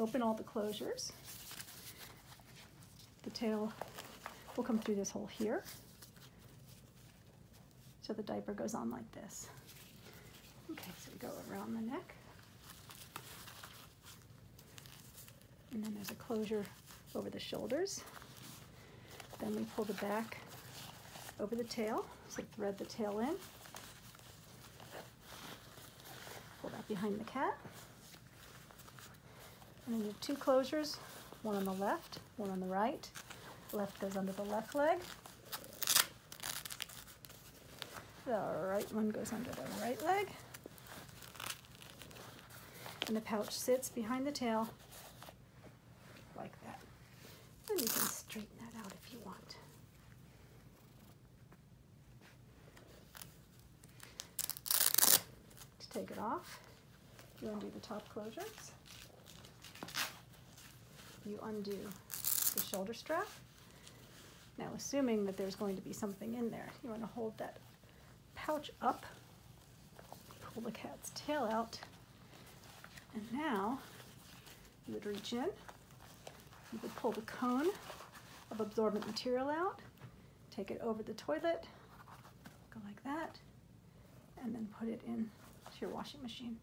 open all the closures. The tail will come through this hole here. So the diaper goes on like this. Okay, so we go around the neck. And then there's a closure over the shoulders. Then we pull the back over the tail, so thread the tail in. Pull that behind the cat. And then you have two closures, one on the left, one on the right. Left goes under the left leg. The right one goes under the right leg. And the pouch sits behind the tail like that. And you can straighten that out if you want. To take it off, you undo the top closures. You undo the shoulder strap. Now assuming that there's going to be something in there, you want to hold that pouch up, pull the cat's tail out, and now you would reach in, you would pull the cone of absorbent material out, take it over the toilet, go like that, and then put it in to your washing machine.